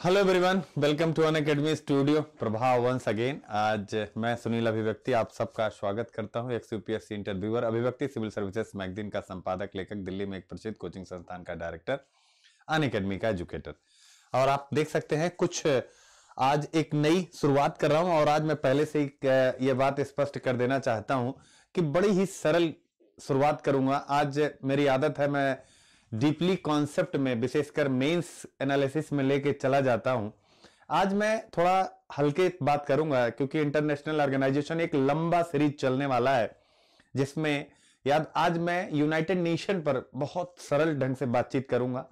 Hello everyone welcome to Unacademy studio Prabhav once again आज मैं सुनील अभिव्यक्ति, आप सबका स्वागत करता हूँ ex UPSC interviewer Abhivyakti civil services magazine का संपादक, लेखक, दिल्ली में एक प्रसिद्ध कोचिंग संस्थान का डायरेक्टर अन अकेडमी का एजुकेटर और आप देख सकते हैं, कुछ, आज एक नई शुरुआत कर रहा हूँ, और आज मैं पहले से ही ये बात स्पष्ट कर देना चाहता हूँ कि बड़ी ही सरल शुरुआत करूँगा। आज मेरी आदत है, मैं डीपली कॉन्सेप्ट में, विशेषकर मेंस एनालिसिस में लेके चला जाता हूँ। आज मैं थोड़ा हल्के बात करूँगा, क्योंकि इंटरनेशनल ऑर्गेनाइजेशन एक लंबा सीरीज़ चलने वाला है, जिसमें, याद, आज मैं यूनाइटेड नेशन पर बहुत सरल ढंग से बातचीत करूँगा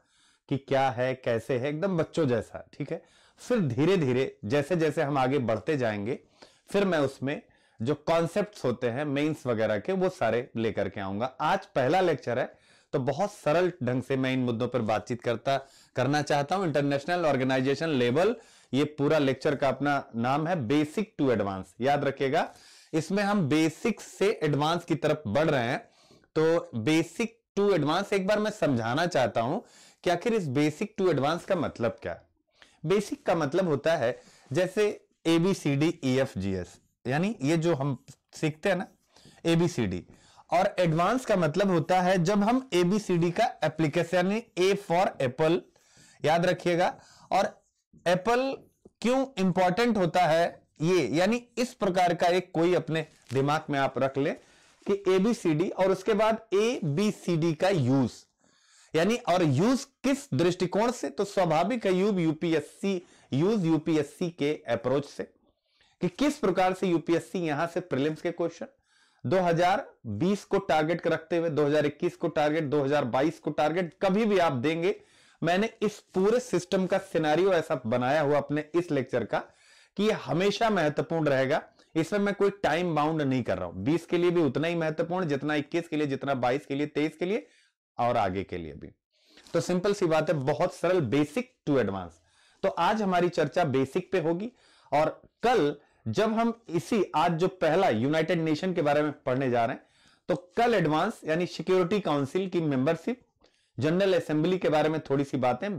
कि क्या है, कैसे है, एकदम बच्चों जैसा, ठीक है? फिर धीरे धीरे जैसे जैसे हम आगे बढ़ते जाएँगे, फिर मैं उसमें जो कॉन्सेप्ट्स होते हैं मेंस वगैरह के, वो सारे लेकर के आऊँगा। आज पहला लेक्चर है तो बहुत सरल ढंग से मैं इन मुद्दों पर बातचीत करता, करना चाहता हूँ। इंटरनेशनल ऑर्गेनाइजेशन लेवल ये पूरा लेक्चर का अपना नाम है बेसिक टू एडवांस याद रखिएगा, इसमें हम बेसिक से एडवांस की तरफ़ बढ़ रहे हैं। तो बेसिक टू एडवांस एक बार मैं समझाना चाहता हूँ कि आखिर इस बेसिक टू एडवांस का मतलब क्या बेसिक का मतलब होता है, जैसे A B C D E F G S यानी ये जो हम सीखते हैं ना ए बी सी डी और एडवांस का मतलब होता है जब हम एबीसीडी का एप्लीकेशन ए फॉर एप्पल याद रखिएगा। और एप्पल क्यों इंपॉर्टेंट होता है ये, यानी इस प्रकार का एक कोई अपने दिमाग में आप रख ले कि एबीसीडी और उसके बाद ए बी सी डी का यूज़ यानी और यूज़ किस दृष्टिकोण से? तो स्वाभाविक है यूब यूपीएससी यूज़ यूपीएससी के अप्रोच से। कि किस प्रकार से यूपीएससी यहाँ से प्रीलिम्स के क्वेश्चन 2020 को टारगेट रखते हुए 2021 को टारगेट 2022 को टारगेट कभी भी आप देंगे। मैंने इस पूरे सिस्टम का सिनारियो ऐसा बनाया हुआ अपने इस लेक्चर का कि यह हमेशा महत्वपूर्ण रहेगा। इसमें मैं कोई टाइम बाउंड नहीं कर रहा हूँ। 20 के लिए भी उतना ही महत्वपूर्ण, जितना 21 के लिए, जितना 22 के लिए 23 के लिए और आगे के लिए भी। तो सिंपल सी बात है, बहुत सरल बेसिक टू एडवांस तो आज हमारी चर्चा बेसिक पे होगी और कल जब हम इसी आज जो पहला यूनाइटेड नेशन के बारे में पढ़ने जा रहे हैं तो कल एडवांस यानी सिक्योरिटी काउंसिल की मेंबरशिप जनरल असेंबली के बारे में थोड़ी सी बातें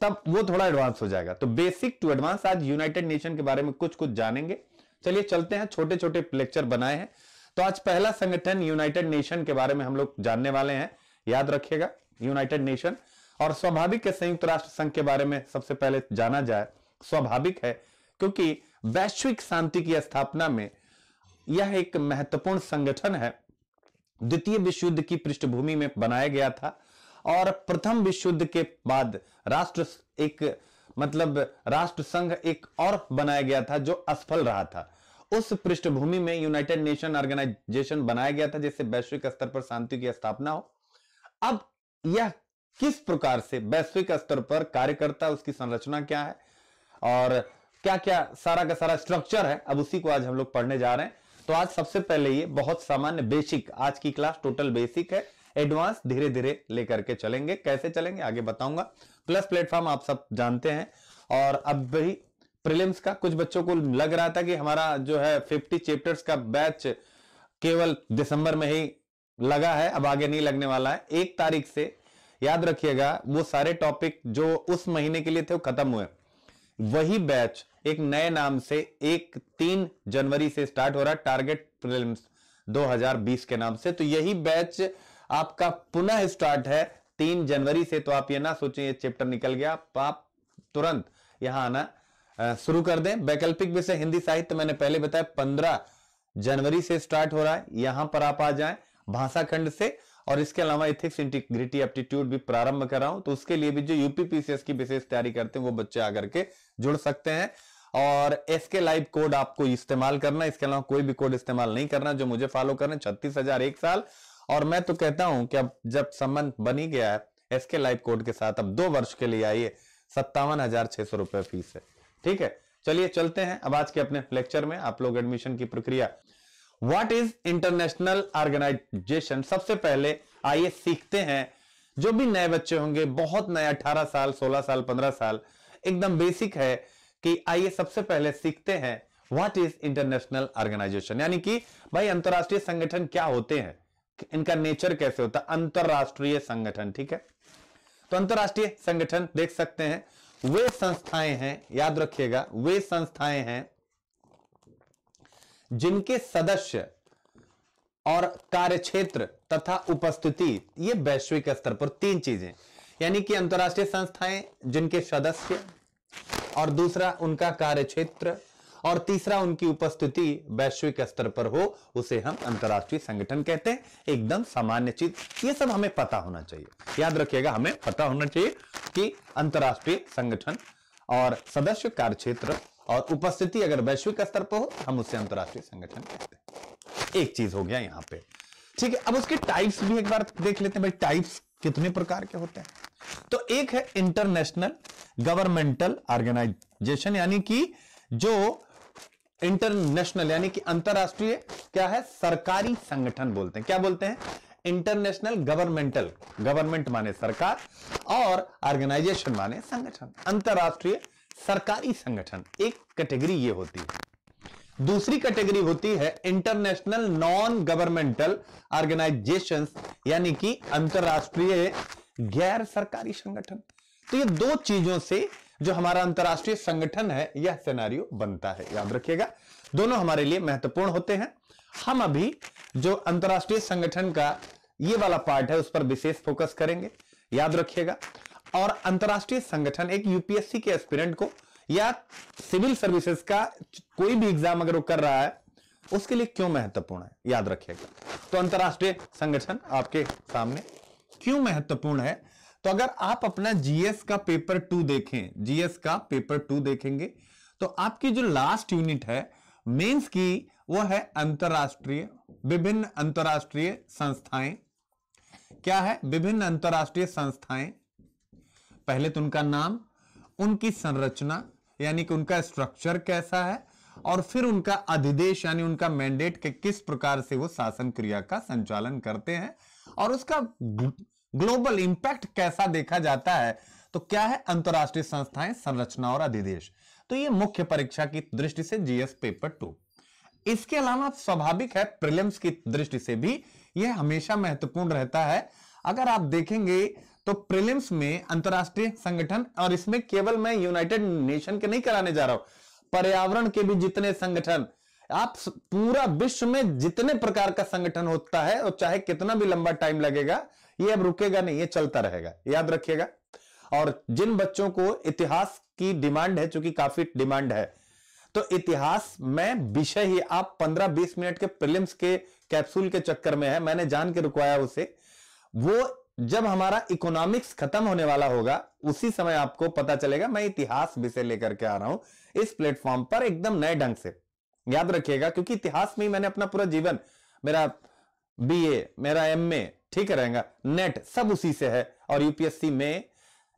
तब वो थोड़ा एडवांस हो जाएगा। तो बेसिक टू एडवांस आज यूनाइटेड नेशन के बारे में कुछ कुछ जानेंगे। चलिए चलते हैं छोटे छोटे लेक्चर बनाए हैं। तो आज पहला संगठन यूनाइटेड नेशन के बारे में हम लोग जानने वाले हैं। याद रखिएगा यूनाइटेड नेशन और स्वाभाविक संयुक्त राष्ट्र संघ के बारे में सबसे पहले जाना जाए। स्वाभाविक है, क्योंकि वैश्विक शांति की स्थापना में यह एक महत्वपूर्ण संगठन है। द्वितीय विश्व युद्ध की पृष्ठभूमि में बनाया गया था और प्रथम विश्व युद्ध के बाद राष्ट्र एक मतलब राष्ट्र संघ एक और बनाया गया था जो असफल रहा था। उस पृष्ठभूमि में यूनाइटेड नेशन ऑर्गेनाइजेशन बनाया गया था जिससे वैश्विक स्तर पर शांति की स्थापना हो। अब यह किस प्रकार से वैश्विक स्तर पर कार्य करता है उसकी संरचना क्या है? और क्या क्या सारा का सारा स्ट्रक्चर है, अब उसी को आज हम लोग पढ़ने जा रहे हैं। तो आज सबसे पहले ये बहुत सामान्य बेसिक आज की क्लास टोटल बेसिक है। एडवांस धीरे धीरे लेकर के चलेंगे। कैसे चलेंगे, आगे बताऊँगा। प्लस प्लेटफॉर्म आप सब जानते हैं। और अब भी प्रीलिम्स का कुछ बच्चों को लग रहा था कि हमारा जो है 50 चैप्टर्स का बैच केवल दिसंबर में ही लगा है, अब आगे नहीं लगने वाला है। एक तारीख से याद रखिएगा, वो सारे टॉपिक जो उस महीने के लिए थे, वो खत्म हुए। वही बैच एक नए नाम से एक तीन जनवरी से स्टार्ट हो रहा टारगेट प्रीलिम्स 2020 के नाम से। तो यही बैच आपका पुनः स्टार्ट है, तीन जनवरी से। तो आप ये ना सोचें, ये चैप्टर निकल गया, आप तुरंत यहाँ आना शुरू कर दें। वैकल्पिक विषय हिंदी साहित्य मैंने पहले बताया, पंद्रह जनवरी से स्टार्ट हो रहा है। यहाँ पर आप आ जाए भाषा खंड से। और इसके अलावा इथिक्स इंटीग्रिटी एप्टीट्यूड भी प्रारंभ कर रहा हूँ। तो उसके लिए भी जो यूपीपीसीएस की विशेष तैयारी करते हैं, वो बच्चे आकर के जुड़ सकते हैं। और एसके लाइव कोड आपको इस्तेमाल करना इसके अलावा कोई भी कोड इस्तेमाल नहीं करना, जो मुझे फॉलो करना छत्तीस हज़ार एक साल। और मैं तो कहता हूँ कि अब जब संबंध बनी गया है एसके लाइव कोड के साथ अब दो वर्ष के लिए आइए सत्तावन हज़ार छह सौ रुपए फ़ीस है। ठीक है? चलिए चलते हैं अब आज के अपने लेक्चर में। आप लोग एडमिशन की प्रक्रिया। व्हाट इज़ इंटरनेशनल ऑर्गेनाइजेशन सबसे पहले आइए सीखते हैं। जो भी नए बच्चे होंगे, बहुत नए 18 साल 16 साल 15 साल, एकदम बेसिक है। कि आइए सबसे पहले सीखते हैं व्हाट इज़ इंटरनेशनल ऑर्गेनाइजेशन यानी कि, भाई, अंतरराष्ट्रीय संगठन क्या होते हैं? इनका नेचर कैसे होता है? अंतरराष्ट्रीय संगठन, ठीक है? तो अंतरराष्ट्रीय संगठन देख सकते हैं। वे संस्थाएँ हैं, याद रखिएगा, वे संस्थाएँ हैं जिनके सदस्य और कार्यक्षेत्र तथा उपस्थिति, ये वैश्विक स्तर पर तीन चीज़ें यानी कि अंतरराष्ट्रीय संस्थाएँ जिनके सदस्य और दूसरा उनका कार्य क्षेत्र और तीसरा उनकी उपस्थिति वैश्विक स्तर पर हो, उसे हम अंतर्राष्ट्रीय संगठन कहते हैं। एकदम सामान्य चीज़। ये सब हमें पता होना चाहिए। याद रखिएगा, हमें पता होना चाहिए कि अंतर्राष्ट्रीय संगठन और सदस्य कार्य क्षेत्र और उपस्थिति अगर वैश्विक स्तर पर हो, हम उसे अंतर्राष्ट्रीय संगठन कहते हैं। एक चीज़ हो गया यहाँ पे। ठीक है, अब उसके टाइप्स भी एक बार देख लेते हैं भाई। टाइप्स कितने प्रकार के होते हैं। तो एक है इंटरनेशनल गवर्नमेंटल ऑर्गेनाइजेशन यानी कि जो इंटरनेशनल यानी कि अंतरराष्ट्रीय, क्या है? सरकारी संगठन बोलते हैं। क्या बोलते हैं? इंटरनेशनल गवर्नमेंटल गवर्नमेंट माने सरकार और ऑर्गेनाइजेशन माने संगठन। अंतरराष्ट्रीय सरकारी संगठन, एक कैटेगरी ये होती है। दूसरी कैटेगरी होती है इंटरनेशनल नॉन गवर्नमेंटल ऑर्गेनाइजेशंस यानी कि अंतरराष्ट्रीय गैर सरकारी संगठन। तो ये दो चीज़ों से जो हमारा अंतरराष्ट्रीय संगठन है, यह सिनारियो बनता है। याद रखिएगा, दोनों हमारे लिए महत्वपूर्ण होते हैं। हम अभी जो अंतरराष्ट्रीय संगठन का ये वाला पार्ट है, उस पर विशेष फोकस करेंगे। याद रखिएगा, और अंतर्राष्ट्रीय संगठन एक यूपीएससी के एस्पिरेंट को या सिविल सर्विसेज़ का कोई भी एग्ज़ाम अगर वो कर रहा है, उसके लिए क्यों महत्वपूर्ण है? याद रखिएगा। तो अंतर्राष्ट्रीय संगठन आपके सामने क्यों महत्वपूर्ण है? तो अगर आप अपना जीएस का पेपर टू देखें जीएस का पेपर टू देखेंगे तो आपकी जो लास्ट यूनिट है मेंस की, वो है अंतरराष्ट्रीय, विभिन्न अंतरराष्ट्रीय संस्थाएँ। क्या है? विभिन्न अंतरराष्ट्रीय संस्थाएँ। पहले तो उनका नाम, उनकी संरचना, यानी कि उनका स्ट्रक्चर कैसा है, और फिर उनका अधिदेश, यानी उनका मैंडेट के किस प्रकार से वो शासन क्रिया का संचालन करते हैं, और उसका ग्लोबल इंपैक्ट कैसा देखा जाता है? तो क्या है अंतरराष्ट्रीय संस्थाएँ, संरचना और अधिदेश? तो ये मुख्य परीक्षा की दृष्टि से जीएस पेपर टू। इसके अलावा स्वाभाविक है, प्रिलिम्स की दृष्टि से भी यह हमेशा महत्वपूर्ण रहता है। अगर आप देखेंगे तो प्रिलिम्स में अंतरराष्ट्रीय संगठन, और इसमें केवल मैं यूनाइटेड नेशन के नहीं कराने जा रहा हूँ, पर्यावरण के भी जितने संगठन, आप पूरा विश्व में जितने प्रकार का संगठन होता है, और चाहे कितना भी लंबा टाइम लगेगा ये अब रुकेगा नहीं, ये चलता रहेगा, याद रखिएगा। और जिन बच्चों को इतिहास की डिमांड है, चूँकि काफ़ी डिमांड है तो इतिहास में विषय ही, आप 15-20 मिनट के प्रिलिम्स के कैप्सूल के चक्कर में है, मैंने जान के रुकवाया उसे। वो जब हमारा इकोनॉमिक्स खत्म होने वाला होगा, उसी समय आपको पता चलेगा, मैं इतिहास विषय लेकर के आ रहा हूँ, इस प्लेटफॉर्म पर एकदम नए ढंग से। याद रखिएगा, क्योंकि इतिहास में ही मैंने अपना पूरा जीवन, मेरा बीए मेरा एमए ठीक रहेगा। नेट सब उसी से है। और यूपीएससी में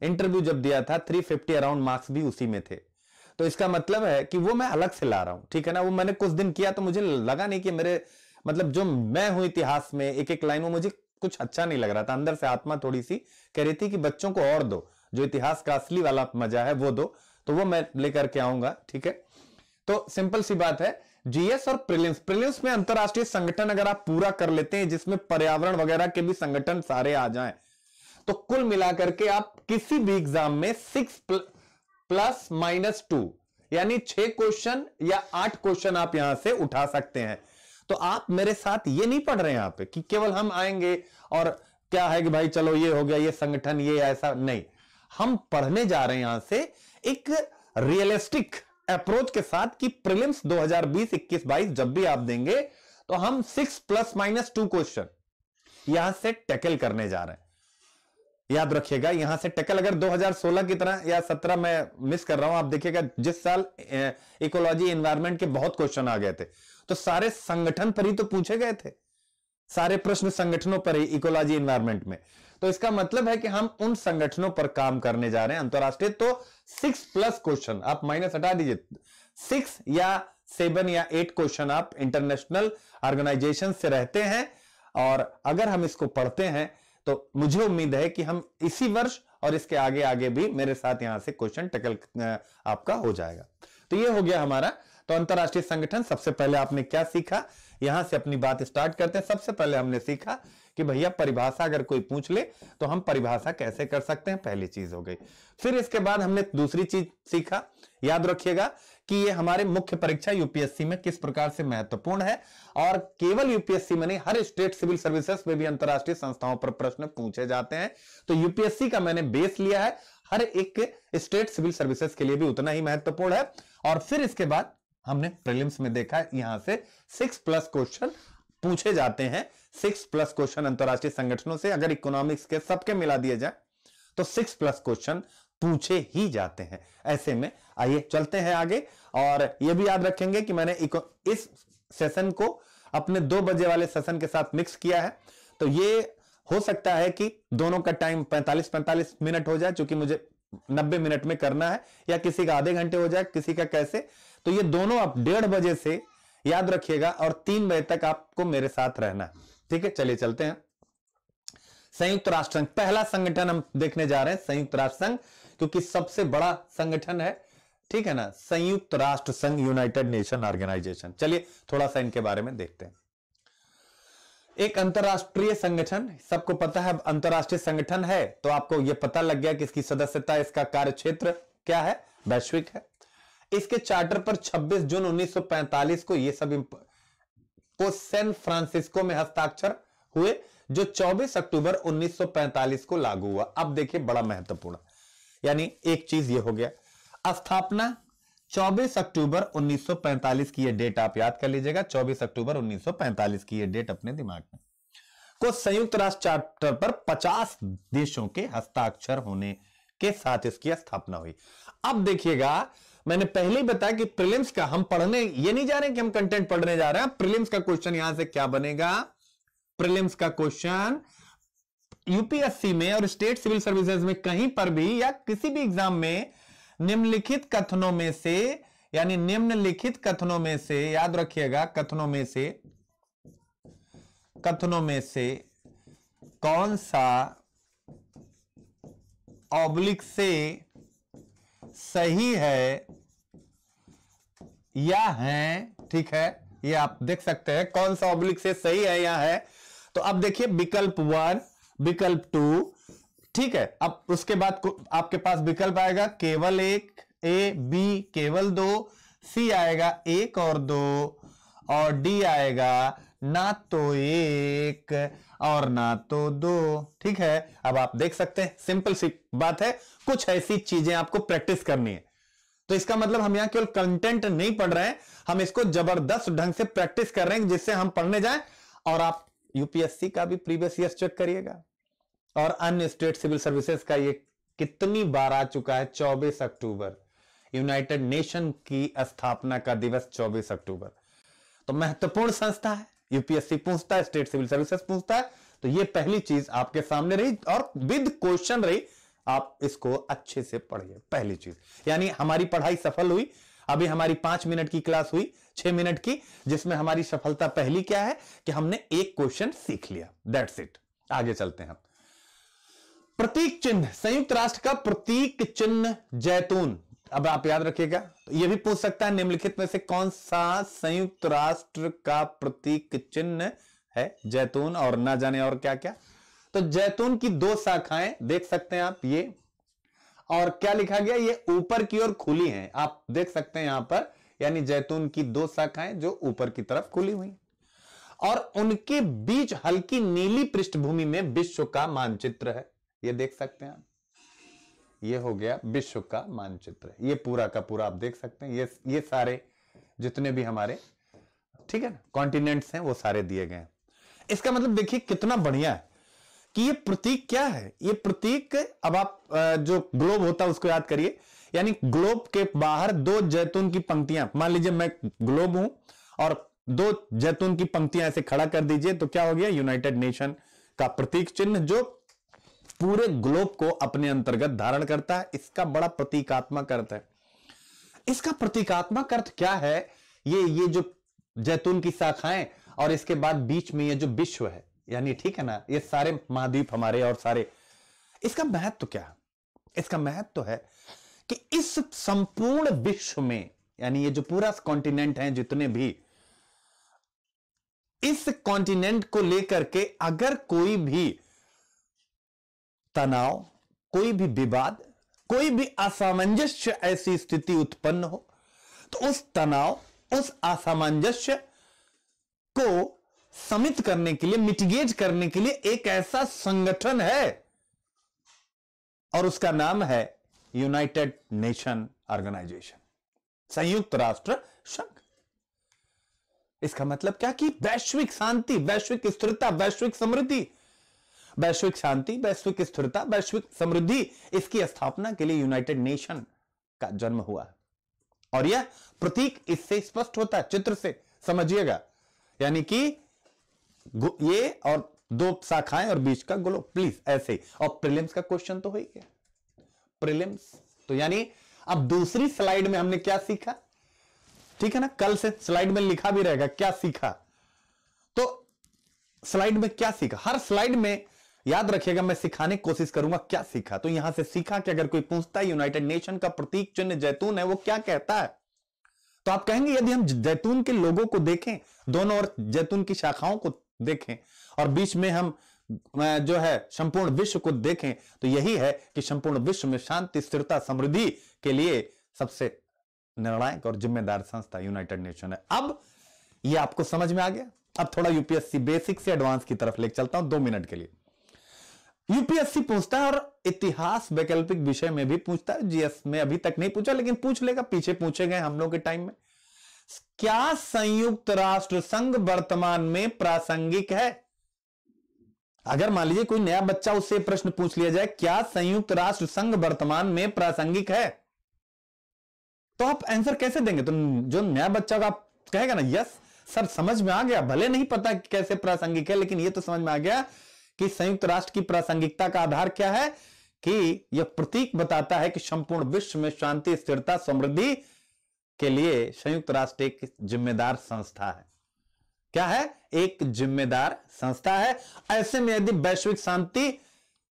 इंटरव्यू जब दिया था 350 अराउंड मार्क्स भी उसी में थे। तो इसका मतलब है कि वो मैं अलग से ला रहा हूँ, ठीक है ना? वो मैंने कुछ दिन किया तो मुझे लगा नहीं कि मेरे मतलब जो मैं हूँ इतिहास में एक एक लाइन में मुझे कुछ अच्छा नहीं लग रहा था। अंदर से आत्मा थोड़ी सी कह रही थी कि बच्चों को और दो, जो इतिहास का असली वाला मज़ा है वो दो। तो वो मैं लेकर के आऊँगा, ठीक है? तो सिंपल सी बात है जीएस और प्रिलिम्स। प्रिलिम्स में अंतरराष्ट्रीय संगठन अगर आप पूरा कर लेते हैं, जिसमें पर्यावरण वगैरह के भी संगठन सारे आ जाएँ तो कुल मिलाकर के आप किसी भी एग्ज़ाम में सिक्स प्लस माइनस टू, यानी छह क्वेश्चन या आठ क्वेश्चन आप यहाँ से उठा सकते हैं। तो आप मेरे साथ ये नहीं पढ़ रहे यहाँ पे कि केवल हम आएँगे और क्या है कि भाई चलो ये हो गया, ये संगठन, ये ऐसा, नहीं। हम पढ़ने जा रहे हैं यहाँ से एक रियलिस्टिक अप्रोच के साथ कि प्रीलिम्स 2020 21 22 जब भी आप देंगे तो हम six plus minus two question यहाँ से टैकल करने जा रहे हैं। याद रखिएगा, यहाँ से टैकल अगर 2016 की तरह या 17 में मिस कर रहा हूँ, आप देखिएगा, जिस साल इकोलॉजी एनवायरमेंट के बहुत क्वेश्चन आ गए थे। तो सारे संगठन पर ही तो पूछे गए थे। सारे प्रश्न संगठनों पर ही इकोलॉजी एनवायरमेंट में। तो इसका मतलब है कि हम उन संगठनों पर काम करने जा रहे हैं, अंतरराष्ट्रीय तो सिक्स प्लस क्वेश्चन आप माइनस हटा दीजिए। सिक्स या सेवन या एट क्वेश्चन आप इंटरनेशनल ऑर्गेनाइजेशन से रहते हैं और अगर हम इसको पढ़ते हैं तो मुझे उम्मीद है कि हम इसी वर्ष और इसके आगे आगे भी मेरे साथ यहाँ से क्वेश्चन टकल आपका हो जाएगा। तो ये हो गया हमारा। तो अंतरराष्ट्रीय संगठन, सबसे पहले आपने क्या सीखा? यहाँ से अपनी बात स्टार्ट करते हैं। सबसे पहले हमने सीखा कि भैया परिभाषा अगर कोई पूछ ले तो हम परिभाषा कैसे कर सकते हैं? पहली चीज़ हो गई। फिर इसके बाद हमने दूसरी चीज़ सीखा। याद रखिएगा कि ये हमारे मुख्य परीक्षा यूपीएससी में किस प्रकार से महत्वपूर्ण है, और केवल यूपीएससी में नहीं, हर स्टेट सिविल सर्विसेज़ में भी अंतरराष्ट्रीय संस्थाओं पर प्रश्न पूछे जाते हैं। तो यूपीएससी का मैंने बेस लिया है। हर एक स्टेट सिविल सर्विसेज़ के लिए भी उतना ही महत्वपूर्ण है। और फिर इसके बाद हमने प्रीलिम्स में देखा, यहाँ से सिक्स प्लस क्वेश्चन पूछे जाते हैं सिक्स प्लस क्वेश्चन अंतरराष्ट्रीय संगठनों से, अगर इकोनॉमिक्स के सबके मिला दिए जाए तो सिक्स प्लस क्वेश्चन पूछे ही जाते हैं। ऐसे में आइए चलते हैं आगे, और यह भी याद रखेंगे कि मैंने इस सेशन को अपने दो बजे वाले सेशन के साथ मिक्स किया है। तो ये हो सकता है कि दोनों का टाइम 45-45 मिनट हो जाए क्योंकि मुझे 90 मिनट में करना है, या किसी का आधे घंटे हो जाए, किसी का कैसे। तो ये दोनों आप डेढ़ बजे से याद रखिएगा और तीन बजे तक आपको मेरे साथ रहना है। ठीक है? चलिए चलते हैं। संयुक्त राष्ट्र संघ, पहला संगठन हम देखने जा रहे हैं संयुक्त राष्ट्र संघ, क्योंकि सबसे बड़ा संगठन है। ठीक है ना? संयुक्त राष्ट्र संघ यूनाइटेड नेशन ऑर्गेनाइजेशन चलिए थोड़ा सा इनके बारे में देखते हैं। एक अंतरराष्ट्रीय संगठन, सबको पता है अंतरराष्ट्रीय संगठन है तो आपको यह पता लग गया कि इसकी सदस्यता, इसका कार्य क्षेत्र क्या है? वैश्विक है। इसके चार्टर पर 26 जून 1945 को ये सबको सैन फ्रांसिस्को में हस्ताक्षर हुए, जो 24 अक्टूबर 1945 को लागू हुआ। अब देखिए, बड़ा महत्वपूर्ण। यानी एक चीज़ ये हो गया। स्थापना 24 अक्टूबर 1945 की ये डेट आप याद कर लीजिएगा। 24 अक्टूबर 1945 की ये डेट अपने दिमाग में। को संयुक्त राष्ट्र चार्टर पर 50 देशों के हस्ताक्षर होने के साथ इसकी स्थापना हुई। अब देखिएगा मैंने पहले ही बताया कि प्रीलिम्स का हम पढ़ने, ये नहीं जा रहे कि हम कंटेंट पढ़ने जा रहे हैं। प्रीलिम्स का क्वेश्चन यहाँ से क्या बनेगा? प्रीलिम्स का क्वेश्चन यूपीएससी में और स्टेट सिविल सर्विसेज़ में कहीं पर भी या किसी भी एग्ज़ाम में निम्नलिखित कथनों में से, यानी निम्नलिखित कथनों में से, याद रखिएगा, कथनों में से, कथनों में से कौन सा ऑब्लिक से सही है या है, ठीक है? ये आप देख सकते हैं कौन सा ऑब्लिक से सही है, या है। तो अब देखिए, विकल्प वन, विकल्प टू, ठीक है? अब उसके बाद आपके पास विकल्प आएगा, केवल एक, ए, बी, केवल दो, सी आएगा, एक और दो, और डी आएगा, ना तो एक और ना तो दो, ठीक है? अब आप देख सकते हैं, सिंपल सी बात है, कुछ ऐसी चीज़ें आपको प्रैक्टिस करनी है। तो इसका मतलब हम यहाँ केवल कंटेंट नहीं पढ़ रहे हैं, हम इसको ज़बरदस्त ढंग से प्रैक्टिस कर रहे हैं जिससे हम पढ़ने जाएँ। और आप यूपीएससी का भी प्रीवियस ईयर चेक करिएगा। और अन्य स्टेट सिविल सर्विसेज़ का ये कितनी बार आ चुका है? 24 अक्टूबर। यूनाइटेड नेशन की स्थापना का दिवस 24 अक्टूबर। तो महत्वपूर्ण संस्था है। यूपीएससी पूछता है स्टेट सिविल सर्विसेज़ पूछता है। तो ये पहली चीज़ आपके सामने रही और विद क्वेश्चन रही आप इसको अच्छे से पढ़िए। पहली चीज़, यानी हमारी पढ़ाई सफल हुई, अभी हमारी पाँच मिनट की क्लास हुई, छह मिनट की, जिसमें हमारी सफलता पहली क्या है कि हमने एक क्वेश्चन सीख लिया। दैट्स इट आगे चलते हैं प्रतीक चिन्ह, संयुक्त राष्ट्र का प्रतीक चिन्ह, जैतून। अब आप याद रखिएगा तो यह भी पूछ सकता है निम्नलिखित में से कौन सा संयुक्त राष्ट्र का प्रतीक चिन्ह है, जैतून, और ना जाने और क्या क्या तो जैतून की दो शाखाएँ, देख सकते हैं आप ये। और क्या लिखा गया? ये ऊपर की ओर खुली हैं। आप देख सकते हैं यहाँ पर, यानी जैतून की दो शाखाएँ जो ऊपर की तरफ़ खुली हुई। और उनके बीच हल्की नीली पृष्ठभूमि में विश्व का मानचित्र है। ये देख सकते हैं आप। ये हो गया विश्व का मानचित्र। ये पूरा का पूरा आप देख सकते हैं। ये ये सारे जितने भी हमारे, ठीक है ना कॉन्टिनेंट्स हैं, वो सारे दिए गए हैं। इसका मतलब देखिए कितना बढ़िया है। कि ये प्रतीक क्या है? ये प्रतीक, अब आप जो ग्लोब होता है, उसको याद करिए। यानी ग्लोब के बाहर दो जैतून की पंक्तियाँ। मान लीजिए मैं ग्लोब हूँ और दो जैतून की पंक्तियाँ ऐसे खड़ा कर दीजिए तो क्या हो गया? यूनाइटेड नेशन का प्रतीक चिन्ह जो पूरे ग्लोब को अपने अंतर्गत धारण करता है। इसका बड़ा प्रतीकात्मक अर्थ है। इसका प्रतीकात्मक अर्थ क्या है? ये ये जो जैतून की शाखाएँ और इसके बाद बीच में ये जो विश्व है। यानी ठीक है ना, ये सारे महाद्वीप हमारे और सारे। इसका महत्व तो क्या? इसका महत्व तो है कि इस संपूर्ण विश्व में, यानी ये जो पूरा कॉन्टिनेंट है, जितने भी, इस कॉन्टिनेंट को लेकर के अगर कोई भी तनाव, कोई भी विवाद, कोई भी असामंजस्य ऐसी स्थिति उत्पन्न हो तो उस तनाव, उस असामंजस्य को समित करने के लिए मिटिगेट करने के लिए एक ऐसा संगठन है और उसका नाम है यूनाइटेड नेशन ऑर्गेनाइजेशन संयुक्त राष्ट्र संघ। इसका मतलब क्या कि वैश्विक शांति, वैश्विक स्थिरता, वैश्विक समृद्धि, वैश्विक शांति, वैश्विक स्थिरता, वैश्विक समृद्धि, इसकी स्थापना के लिए यूनाइटेड नेशन का जन्म हुआ। है और यह प्रतीक इससे स्पष्ट होता है, चित्र से, समझिएगा। यानी कि ये और दो शाखाएँ और बीच का गोलो प्लीज़ ऐसे और प्रिलिम्स का क्वेश्चन तो हो ही गया। प्रिलिम्स तो यानी अब दूसरी स्लाइड में हमने क्या सीखा? ठीक है ना? कल से स्लाइड में लिखा भी रहेगा, क्या सीखा? तो स्लाइड में क्या सीखा? हर स्लाइड में, याद रखिएगा, मैं सिखाने की कोशिश करूँगा, क्या सीखा? तो यहाँ से सीखा कि अगर कोई पूछता है यूनाइटेड नेशन का प्रतीक चिन्ह जैतून है, वो क्या कहता है? तो आप कहेंगे, यदि हम जैतून के लोगों को देखें, दोनों और जैतून की शाखाओं को देखें। और बीच में हम जो है, संपूर्ण विश्व को देखें तो यही है कि संपूर्ण विश्व में शांति, स्थिरता, समृद्धि के लिए सबसे निर्णायक और जिम्मेदार संस्था यूनाइटेड नेशन है। अब ये आपको समझ में आ गया। अब थोड़ा यूपीएससी बेसिक से एडवांस की तरफ़ लेकर चलता हूँ, दो मिनट के लिए। यूपीएससी पूछता है और इतिहास वैकल्पिक विषय में भी पूछता है। जीएस में अभी तक नहीं पूछा, लेकिन पूछ लेगा, पीछे पूछे गए हम लोग के टाइम में। क्या संयुक्त राष्ट्र संघ वर्तमान में प्रासंगिक है? अगर मान लीजिए कोई नया बच्चा उससे प्रश्न पूछ लिया जाए, क्या संयुक्त राष्ट्र संघ वर्तमान में प्रासंगिक है? तो आप आंसर कैसे देंगे? तो जो नया बच्चा का कहेगा ना, यस, सर, समझ में आ गया। भले नहीं पता कैसे प्रासंगिक है, लेकिन यह तो समझ में आ गया कि संयुक्त राष्ट्र की प्रासंगिकता का आधार क्या है कि यह प्रतीक बताता है कि संपूर्ण विश्व में शांति, स्थिरता, समृद्धि के लिए संयुक्त राष्ट्र एक जिम्मेदार संस्था है। क्या है? एक जिम्मेदार संस्था है। ऐसे में यदि वैश्विक शांति,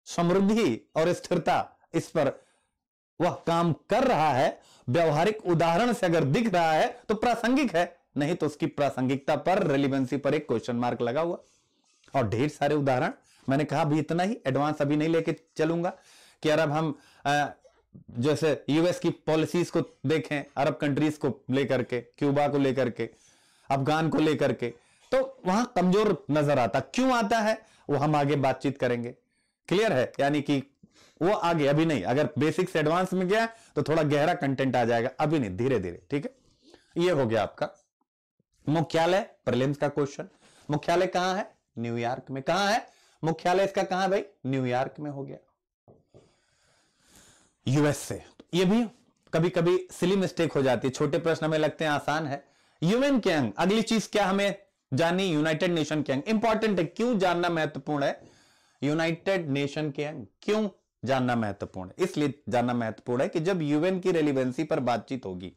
समृद्धि और स्थिरता इस पर वह काम कर रहा है, व्यवहारिक उदाहरण से अगर दिख रहा है तो प्रासंगिक है। नहीं तो उसकी प्रासंगिकता पर रेलिवेंसी पर एक क्वेश्चन मार्क लगा हुआ। और ढेर सारे उदाहरण। मैंने कहा, अभी इतना ही एडवांस अभी नहीं लेके चलूँगा। कि अरब हम जैसे यूएस की पॉलिसीज़ को देखें अरब कंट्रीज़ को लेकर के क्यूबा को लेकर के अफगान को लेकर के तो वहाँ कमज़ोर नज़र आता। क्यों आता है? वो हम आगे बातचीत करेंगे। क्लियर है? यानी कि वो आगे, अभी नहीं। अगर बेसिक से एडवांस में गया तो थोड़ा गहरा कंटेंट आ जाएगा। अभी नहीं धीरे धीरे ठीक है? ये हो गया आपका। मुख्यालय प्रिलिम्स का क्वेश्चन मुख्यालय कहाँ है? न्यूयॉर्क में। कहाँ है? मुख्यालय इसका कहाँ भाई? न्यूयॉर्क में हो गया। यूएस से। ये भी कभी कभी सिली मिस्टेक हो जाती है। छोटे प्रश्न हमें लगते हैं आसान है। यूएन के अंग अगली चीज़ क्या हमें जानी? यूनाइटेड नेशन के अंग इंपॉर्टेंट है, क्यों जानना महत्वपूर्ण है? यूनाइटेड नेशन के अंग क्यों जानना महत्वपूर्ण है? इसलिए जानना महत्वपूर्ण है कि जब यूएन की रेलिवेंसी पर बातचीत होगी,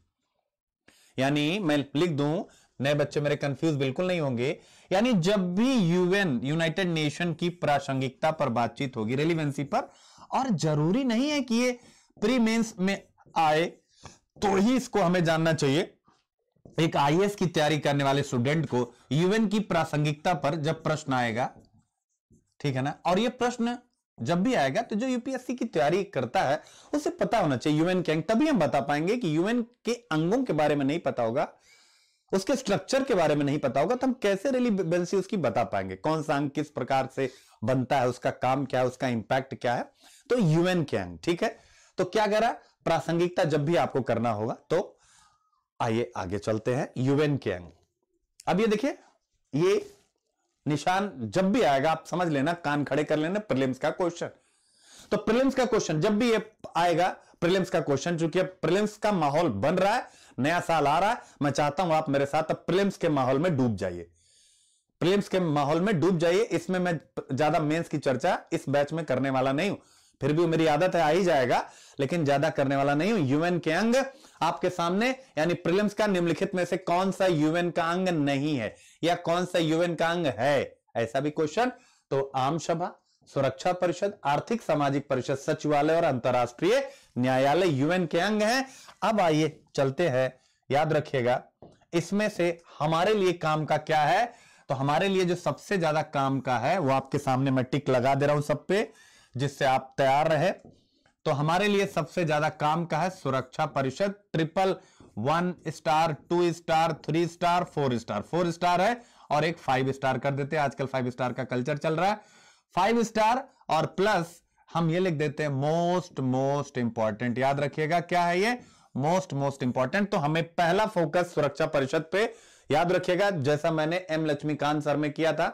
यानी मैं लिख दूँ, नए बच्चे मेरे कंफ्यूज बिल्कुल नहीं होंगे, यानी जब भी यूएन यूनाइटेड नेशन की प्रासंगिकता पर बातचीत होगी रेलिवेंसी पर, और ज़रूरी नहीं है कि ये प्री मेंस में आए तो ही इसको हमें जानना चाहिए। एक आईएएस की तैयारी करने वाले स्टूडेंट को यूएन की प्रासंगिकता पर जब प्रश्न आएगा, ठीक है ना? और ये प्रश्न जब भी आएगा तो जो यूपीएससी की तैयारी करता है, उसे पता होना चाहिए यूएन के अंग। तभी हम बता पाएँगे कि यूएन के अंगों के बारे में नहीं पता होगा, उसके स्ट्रक्चर के बारे में नहीं पता होगा तो हम कैसे रेलिवेंसी उसकी बता पाएँगे? कौन सा अंग किस प्रकार से बनता है, उसका काम क्या है, उसका इंपैक्ट क्या है? तो यूएन के अंग, ठीक है? तो क्या करा प्रासंगिकता जब भी आपको करना होगा तो आइए आगे चलते हैं, यूएन के अंग। अब ये देखिए, ये निशान जब भी आएगा, आप समझ लेना, कान खड़े कर लेना, प्रिलिम्स का क्वेश्चन। तो प्रिलिम्स का क्वेश्चन, जब भी ये आएगा, प्रिलिम्स का क्वेश्चन, चूँकि अब प्रिलिम्स का माहौल बन रहा है, नया साल आ रहा है, मैं चाहता हूँ आप मेरे साथ अब प्रिलिम्स के माहौल में डूब जाइए। प्रिलिम्स के माहौल में डूब जाइए, इसमें मैं ज़्यादा मेंस की चर्चा इस बैच में करने वाला नहीं हूँ। फिर भी मेरी आदत है, आ ही जाएगा। लेकिन ज़्यादा करने वाला नहीं हूँ। यूएन के अंग आपके सामने, यानी प्रिलिम्स का निम्नलिखित में से कौन सा यूएन का अंग नहीं है? या कौन सा यूएन का अंग है? ऐसा भी क्वेश्चन तो आम सभा, सुरक्षा परिषद, आर्थिक सामाजिक परिषद, सचिवालय और अंतरराष्ट्रीय न्यायालय यूएन के अंग हैं। अब आइए चलते हैं। याद रखिएगा, इसमें से हमारे लिए काम का क्या है? तो हमारे लिए जो सबसे ज़्यादा काम का है, वो आपके सामने मैं टिक लगा दे रहा हूँ सब पे। जिससे आप तैयार रहे। तो हमारे लिए सबसे ज़्यादा काम का है सुरक्षा परिषद। Triple one star, two star, three star, four star. Four star है और एक फाइव स्टार कर देते हैं। आजकल फाइव स्टार का कल्चर चल रहा है। फाइव स्टार और प्लस हम ये लिख देते हैं मोस्ट मोस्ट इंपॉर्टेंट याद रखिएगा क्या है ये? मोस्ट मोस्ट इंपॉर्टेंट तो हमें पहला फोकस सुरक्षा परिषद पे याद रखिएगा। जैसा मैंने एम लक्ष्मीकांत सर में किया था,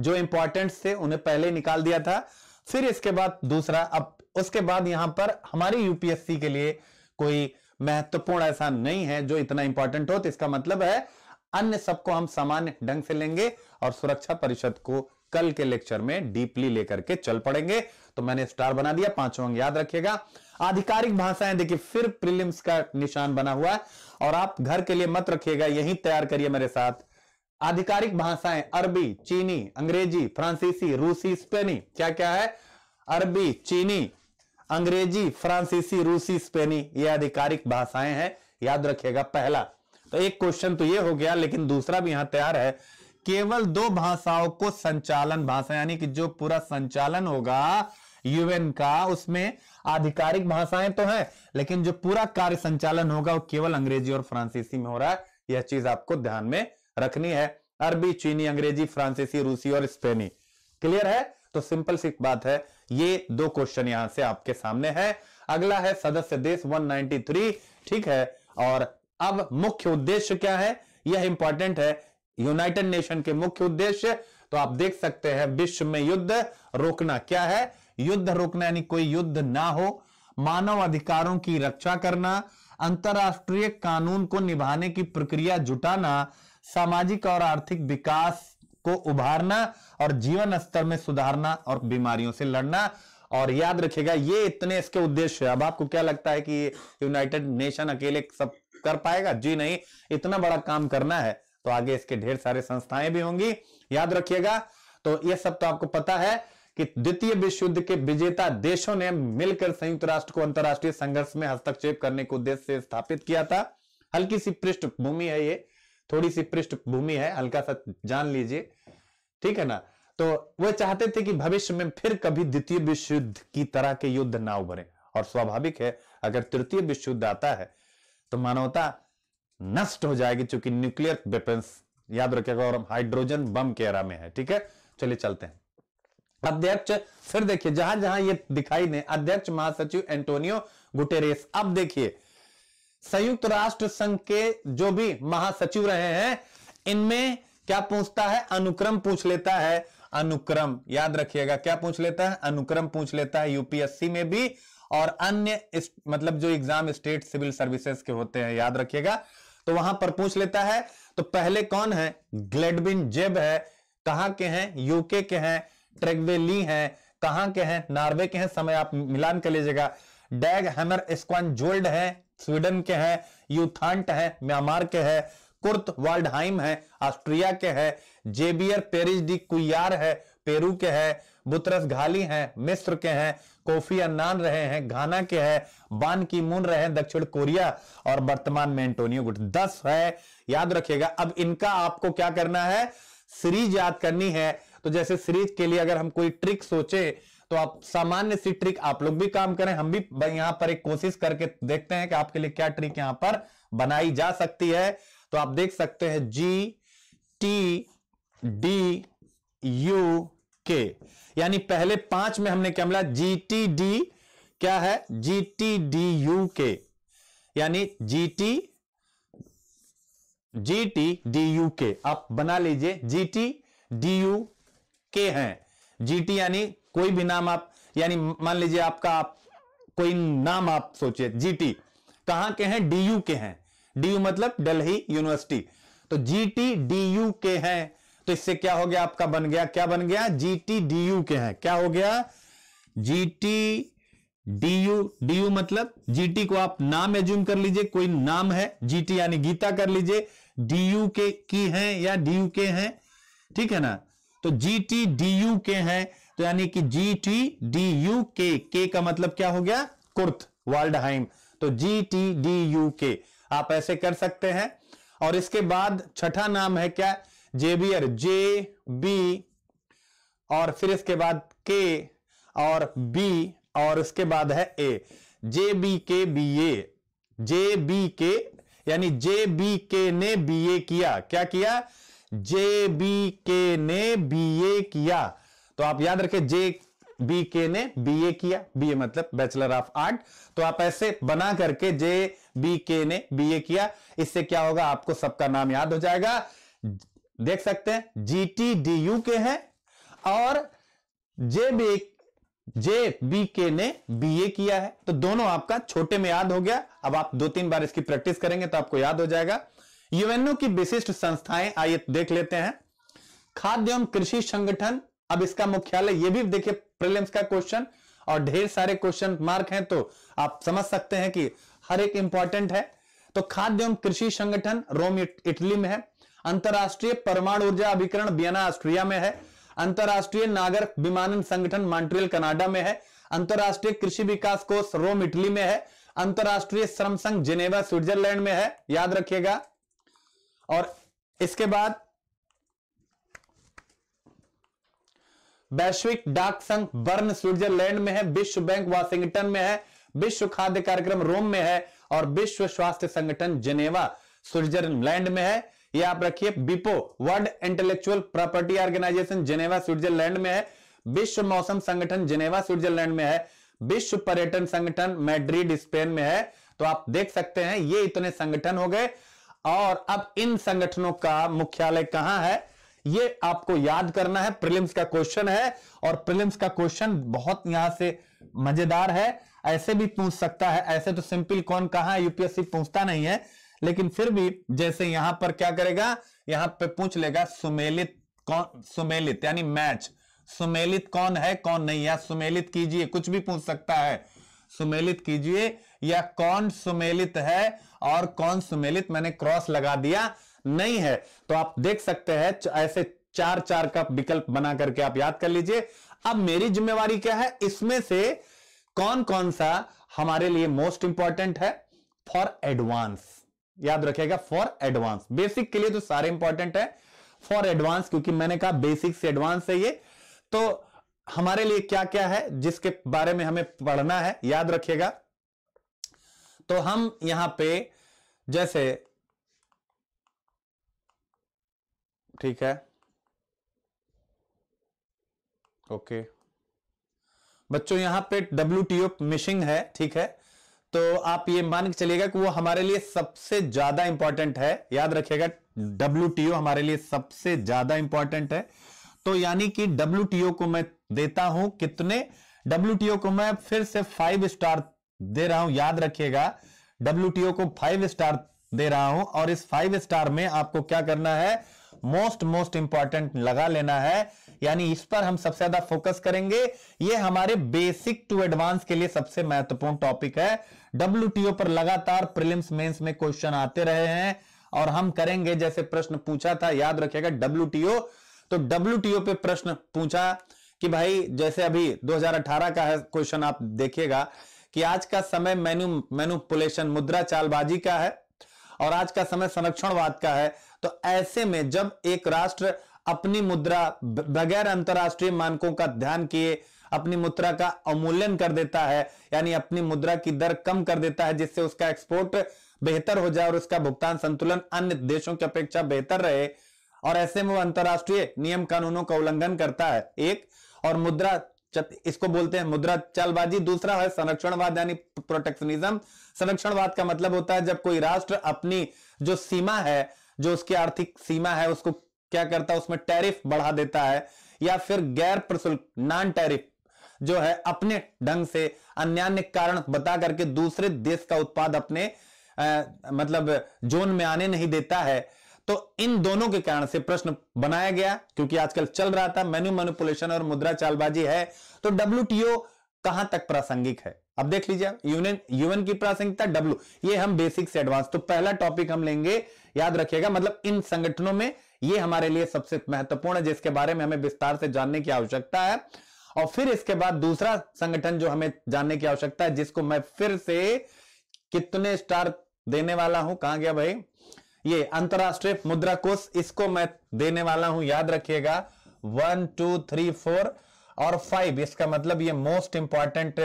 जो इंपॉर्टेंट थे उन्हें पहले निकाल दिया था। फिर इसके बाद दूसरा, अब उसके बाद यहाँ पर हमारी यूपीएससी के लिए कोई महत्वपूर्ण ऐसा नहीं है जो इतना इंपॉर्टेंट हो तो इसका मतलब है अन्य सबको हम सामान्य ढंग से लेंगे और सुरक्षा परिषद को कल के लेक्चर में डीपली लेकर के चल पड़ेंगे। तो मैंने स्टार बना दिया, पाँचों अंग याद रखिएगा। आधिकारिक भाषाएँ, देखिए, फिर प्रीलिम्स का निशान बना हुआ है और आप घर के लिए मत रखिएगा, यही तैयार करिए मेरे साथ। आधिकारिक भाषाएँ, अरबी, चीनी, अंग्रेज़ी, फ्रांसीसी, रूसी, स्पेनी क्या क्या है? अरबी, चीनी, अंग्रेज़ी, फ्रांसीसी, रूसी, स्पेनी, ये आधिकारिक भाषाएँ हैं। याद रखिएगा पहला। तो एक क्वेश्चन तो ये हो गया, लेकिन दूसरा भी यहाँ तैयार है। केवल दो भाषाओं को संचालन, भाषा यानी कि जो पूरा संचालन होगा यूएन का, उसमें आधिकारिक भाषाएँ तो है, लेकिन जो पूरा कार्य संचालन होगा वो केवल अंग्रेज़ी और फ्रांसीसी में हो रहा है। यह चीज़ आपको ध्यान में रखनी है। अरबी, चीनी, अंग्रेज़ी, फ्रांसीसी, रूसी और स्पेनी। क्लियर है? तो सिंपल सी बात है। ये दो क्वेश्चन यहाँ से आपके सामने है। अगला है सदस्य देश 193 ठीक है? और अब मुख्य उद्देश्य क्या है? यह इंपॉर्टेंट है। यूनाइटेड नेशन के मुख्य उद्देश्य। तो आप देख सकते हैं विश्व में युद्ध रोकना क्या है? युद्ध रोकना यानी कोई युद्ध ना हो। मानव अधिकारों की रक्षा करना। अंतरराष्ट्रीय कानून को निभाने की प्रक्रिया जुटाना। सामाजिक और आर्थिक विकास को उभारना और जीवन स्तर में सुधारना और बीमारियों से लड़ना। और याद रखिएगा, ये इतने इसके उद्देश्य है। अब आपको क्या लगता है कि यूनाइटेड नेशन अकेले सब कर पाएगा? जी नहीं, इतना बड़ा काम करना है तो आगे इसके ढेर सारे संस्थाएँ भी होंगी। याद रखिएगा तो ये सब तो आपको पता है कि द्वितीय विश्व युद्ध के विजेता देशों ने मिलकर संयुक्त राष्ट्र को अंतरराष्ट्रीय संघर्ष में हस्तक्षेप करने के उद्देश्य से स्थापित किया था। हल्की सी पृष्ठभूमि है ये थोड़ी सी पृष्ठभूमि है हल्का सा जान लीजिए। ठीक है ना? तो वो चाहते थे कि भविष्य में फिर कभी द्वितीय विश्व युद्ध की तरह के युद्ध ना उभरे। और स्वाभाविक है, अगर तृतीय विश्व युद्ध आता है तो मानवता नष्ट हो जाएगी क्योंकि न्यूक्लियर वेपन्स याद रखेगा और हाइड्रोजन बम के एरा में है। ठीक है? चलिए चलते हैं। अध्यक्ष, फिर देखिए जहाँ जहाँ ये दिखाई दे, अध्यक्ष महासचिव एंटोनियो गुटेरेस अब देखिए संयुक्त राष्ट्र संघ के जो भी महासचिव रहे हैं इनमें क्या पूछता है? अनुक्रम पूछ लेता है। अनुक्रम याद रखिएगा क्या पूछ लेता है? अनुक्रम पूछ लेता है यूपीएससी में भी और अन्य इस, मतलब जो एग्ज़ाम स्टेट सिविल सर्विसेज़ के होते हैं याद रखिएगा। तो वहाँ पर पूछ लेता है तो पहले कौन है? ग्लेडबिन जेब है। कहाँ के हैं? यूके के हैं। ट्रेगवे ली हैं। कहाँ के हैं? नॉर्वे के हैं। समय आप मिलान कर लीजिएगा। डैग हैमर स्क्वान जोल्ड है। स्वीडन के हैं, यूथांट है, म्यांमार के हैं, कुर्त वाल्डहाइम है, ऑस्ट्रिया के हैं, जेबियर पेरिस डी कुयार है, पेरू के हैं, बुतरस घाली हैं, मिस्र के हैं, कोफी अन्नान रहे हैं, घाना के हैं, बान की मून रहे हैं, दक्षिण कोरिया और वर्तमान में एंटोनियो गुट दस है। याद रखिएगा, अब इनका आपको क्या करना है? सीरीज़ याद करनी है। तो जैसे सीरीज़ के लिए अगर हम कोई ट्रिक सोचे तो आप सामान्य सी ट्रिक आप लोग भी काम करें। हम भी यहाँ पर एक कोशिश करके देखते हैं कि आपके लिए क्या ट्रिक यहाँ पर बनाई जा सकती है। तो आप देख सकते हैं जी टी डी यू के यानी पहले पाँच में हमने क्या मिला? जी टी डी क्या है? जी टी डी यू के यानी G T G T D U K आप बना लीजिए। जी टी डी यू के हैं। जी टी यानी कोई भी नाम आप, यानी मान लीजिए आपका आप, कोई नाम आप सोचिए जीटी कहाँ के हैं? डीयू के हैं। डीयू मतलब दिल्ली यूनिवर्सिटी तो जीटी डीयू के हैं। तो इससे क्या हो गया? आपका बन गया, क्या बन गया? जीटी डीयू के हैं। क्या हो गया? जीटी डीयू डीयू मतलब जीटी को आप नाम एज्यूम कर लीजिए, कोई नाम है जीटी यानी गीता कर लीजिए डीयू के, की हैं या डीयू के हैं, ठीक है ना? तो जी टी डी यू के हैं। तो यानी कि जी टी डी यू के के का मतलब क्या हो गया? कुर्थ, वाल्डहाइम। तो जी टी डी यू के आप ऐसे कर सकते हैं। और इसके बाद छठा नाम है क्या? जेबियर जे बी और फिर इसके बाद के और बी और उसके बाद है A J B K B A J B K यानी जे बी के ने बी ए किया। क्या किया? जे बी के ने बी ए किया। तो आप याद रखें जे बी के ने बी ए किया। बी ए मतलब बैचलर ऑफ़ आर्ट तो आप ऐसे बना करके जे बी के ने बी ए किया। इससे क्या होगा, आपको सबका नाम याद हो जाएगा। देख सकते हैं जी टी डी यू के हैं और जे बी जे बी के ने बी ए किया है। तो दोनों आपका छोटे में याद हो गया। अब आप दो तीन बार इसकी प्रैक्टिस करेंगे तो आपको याद हो जाएगा। यूएनओ की विशिष्ट संस्थाएँ, आइए देख लेते हैं। खाद्य एवं कृषि संगठन अब इसका मुख्यालय ये भी देखिए प्रीलिम्स का क्वेश्चन और ढेर सारे क्वेश्चन मार्क हैं तो आप समझ सकते हैं कि हर एक इंपॉर्टेंट है। तो खाद्य एवं कृषि संगठन रोम इटली में है। अंतरराष्ट्रीय परमाणु ऊर्जा अभिकरण बियना ऑस्ट्रिया में है। अंतरराष्ट्रीय नागर विमानन संगठन मॉन्ट्रियल, कनाडा में है। अंतरराष्ट्रीय कृषि विकास कोष रोम, इटली में है। अंतरराष्ट्रीय श्रम संघ, जिनेवा, स्विट्जरलैंड में है, याद रखिएगा। और इसके बाद वैश्विक डाक संघ बर्न स्विट्जरलैंड में है, विश्व बैंक वाशिंगटन में है, विश्व खाद्य कार्यक्रम रोम में है और विश्व स्वास्थ्य संगठन जेनेवा स्विट्जरलैंड में है। ये आप रखिए, बिपो, world intellectual property organisation Geneva Switzerland में है, विश्व मौसम संगठन जेनेवा स्विट्जरलैंड में है, विश्व पर्यटन संगठन मैड्रिड स्पेन में है। तो आप देख सकते हैं, ये इतने संगठन हो गए। और अब इन संगठनों का मुख्यालय कहाँ है? ये आपको याद करना है प्रिलिम्स का क्वेश्चन है, और प्रिलिम्स का क्वेश्चन बहुत यहाँ से मज़ेदार है। ऐसे भी पूछ सकता है, ऐसे तो सिंपल कौन कहा यूपीएससी पूछता नहीं है, लेकिन फिर भी जैसे यहाँ पर क्या करेगा, यहाँ पे पूछ लेगा, सुमेलित कौन, सुमेलित, यानी मैच सुमेलित कौन है, कौन नहीं या सुमेलित कीजिए, कुछ भी पूछ सकता है, सुमेलित कीजिए, या कौन सुमेलित है और कौन सुमेलित, मैंने क्रॉस लगा दिया नहीं है। तो आप देख सकते हैं ऐसे चार चार का विकल्प बना करके आप याद कर लीजिए। अब मेरी जिम्मेवारी क्या है? इसमें से कौन कौन सा हमारे लिए मोस्ट इंपॉर्टेंट है? फॉर एडवांस याद रखेगा फॉर एडवांस बेसिक के लिए तो सारे इंपॉर्टेंट है। फॉर एडवांस क्योंकि मैंने कहा बेसिक से एडवांस है ये। तो हमारे लिए क्या क्या है, जिसके बारे में हमें पढ़ना है, याद रखिएगा। तो हम यहाँ पे, जैसे ठीक है? ओके। बच्चों, यहाँ पे डब्ल्यू टी मिशिंग है, ठीक है? तो आप ये मान के चलिएगा कि वो हमारे लिए सबसे ज़्यादा इंपॉर्टेंट है। याद रखिएगा डब्ल्यू हमारे लिए सबसे ज़्यादा इंपॉर्टेंट है। तो यानी कि डब्ल्यू को मैं देता हूँ कितने? डब्ल्यू को मैं फिर से फाइव स्टार दे रहा हूँ। याद रखिएगा डब्ल्यू को फाइव स्टार दे रहा हूँ और इस फाइव स्टार में आपको क्या करना है? मोस्ट मोस्ट इंपॉर्टेंट लगा लेना है। यानी इस पर हम सबसे ज़्यादा फोकस करेंगे। ये हमारे बेसिक टू एडवांस के लिए सबसे महत्वपूर्ण टॉपिक है। डब्ल्यू पर लगातार प्रिलिम्स मेंस में क्वेश्चन आते रहे हैं। और हम करेंगे जैसे प्रश्न पूछा था, याद रखिएगा डब्ल्यू तो डब्ल्यू पे प्रश्न पूछा कि भाई, जैसे अभी 2018 का है क्वेश्चन आप देखिएगा कि आज का समय मैन्यू मैनुपुलेशन मुद्रा चालबाजी का है। और आज का समय संरक्षणवाद का है। तो ऐसे में जब एक राष्ट्र अपनी मुद्रा बगैर अंतरराष्ट्रीय मानकों का ध्यान किए, अपनी मुद्रा का अवमूल्यन कर देता है, यानी अपनी मुद्रा की दर कम कर देता है, जिससे उसका एक्सपोर्ट बेहतर हो जाए और उसका भुगतान संतुलन अन्य देशों की अपेक्षा बेहतर रहे, और ऐसे में वो अंतरराष्ट्रीय नियम कानूनों का उल्लंघन करता है, एक, और मुद्रा इसको बोलते हैं मुद्रा चालबाजी, दूसरा है संरक्षणवाद, यानी प्रोटेक्शनिज्म। संरक्षणवाद का मतलब होता है जब कोई राष्ट्र अपनी जो सीमा है जो उसकी आर्थिक सीमा है उसको क्या करता है उसमें टैरिफ बढ़ा देता है या फिर गैर प्रशुल्क नॉन टैरिफ जो है अपने ढंग से अन्य कारण बता करके दूसरे देश का उत्पाद अपने आ, मतलब जोन में आने नहीं देता है। तो इन दोनों के कारण से प्रश्न बनाया गया क्योंकि आजकल चल रहा था मेन्यू मैनिपुलेशन और मुद्रा चालबाजी है तो डब्ल्यूटीओ कहाँ तक प्रासंगिक है? अब देख लीजिए यूनियन यूएन की प्रासंगिकता डब्ल्यू ये हम बेसिक से एडवांस तो पहला टॉपिक हम लेंगे, याद रखिएगा मतलब इन संगठनों में ये हमारे लिए सबसे महत्वपूर्ण है, जिसके बारे में हमें विस्तार से जानने की आवश्यकता है। और फिर इसके बाद दूसरा संगठन जो हमें जानने की आवश्यकता है, जिसको मैं फिर से कितने स्टार देने वाला हूँ, कहाँ गया भाई? ये अंतरराष्ट्रीय मुद्रा कोष, इसको मैं देने वाला हूँ, याद रखिएगा वन टू थ्री फोर और फाइव इसका मतलब ये मोस्ट इंपॉर्टेंट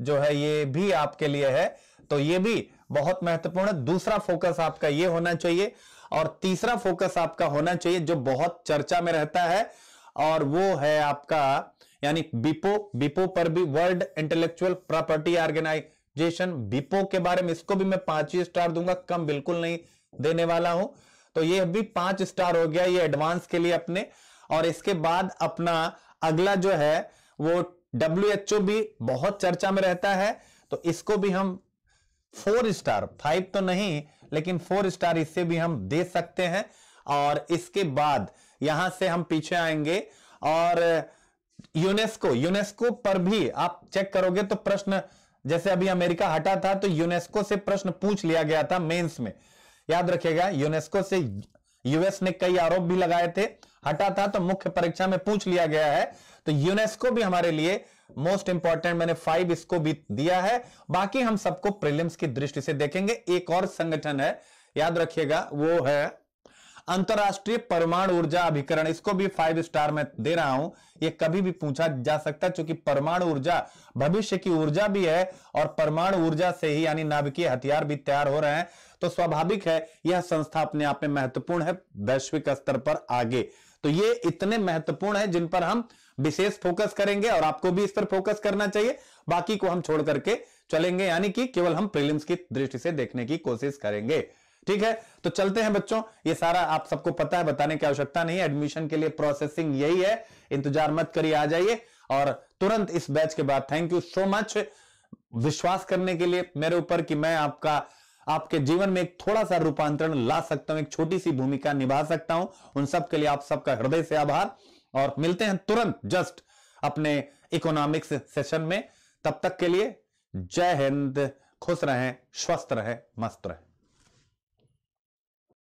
जो है ये भी आपके लिए है। तो ये भी बहुत महत्वपूर्ण। है दूसरा फोकस आपका ये होना चाहिए और तीसरा फोकस आपका होना चाहिए जो बहुत चर्चा में रहता है और वो है आपका, यानी बिपो बिपो पर भी वर्ल्ड इंटेलेक्चुअल प्रॉपर्टी ऑर्गेनाइजेशन बिपो के बारे में इसको भी मैं पाँच ही स्टार दूँगा, कम बिल्कुल नहीं देने वाला हूँ। तो ये भी पाँच स्टार हो गया ये एडवांस के लिए अपने। और इसके बाद अपना अगला जो है, वो WHO भी बहुत चर्चा में रहता है तो इसको भी हम फोर स्टार फाइव तो नहीं, लेकिन फोर स्टार इससे भी हम दे सकते हैं। और इसके बाद यहाँ से हम पीछे आएँगे और यूनेस्को यूनेस्को पर भी आप चेक करोगे तो प्रश्न, जैसे अभी अमेरिका हटा था तो यूनेस्को से प्रश्न पूछ लिया गया था मेंस में। याद रखिएगा यूनेस्को से यूएस ने कई आरोप भी लगाए थे। हटा था तो मुख्य परीक्षा में पूछ लिया गया है। तो यूनेस्को भी हमारे लिए मोस्ट इंपॉर्टेंट मैंने फाइव इसको भी दिया है। बाकी हम सबको प्रीलिम्स की दृष्टि से देखेंगे। एक और संगठन है, याद रखिएगा, वो है अंतरराष्ट्रीय परमाणु ऊर्जा अभिकरण। इसको भी फाइव स्टार में दे रहा हूँ। ये कभी भी पूछा जा सकता है क्योंकि परमाणु ऊर्जा, भविष्य की ऊर्जा भी है और परमाणु ऊर्जा से ही यानी नाभिकीय हथियार भी तैयार हो रहे हैं। तो स्वाभाविक है, यह संस्था अपने आप में महत्वपूर्ण है, वैश्विक स्तर पर आगे। तो ये इतने महत्वपूर्ण है जिन पर हम विशेष फोकस करेंगे और आपको भी इस पर फोकस करना चाहिए। बाकी को हम छोड़ करके चलेंगे, यानी कि केवल हम प्रीलिम्स की दृष्टि से देखने की कोशिश करेंगे। ठीक है? तो चलते हैं बच्चों। ये सारा आप सबको पता है, बताने की आवश्यकता नहीं है। एडमिशन के लिए प्रोसेसिंग यही है। इंतज़ार मत करिए, आ जाइए। और तुरंत इस बैच के बाद थैंक यू सो मच विश्वास करने के लिए मेरे ऊपर कि मैं आपका, आपके जीवन में एक थोड़ा सा रूपांतरण ला सकता हूँ, एक छोटी सी भूमिका निभा सकता हूँ। उन सब के लिए आप सबका हृदय से आभार। और मिलते हैं तुरंत जस्ट अपने इकोनॉमिक्स सेशन में। तब तक के लिए जय हिंद, खुश रहें, स्वस्थ रहें, मस्त रहें।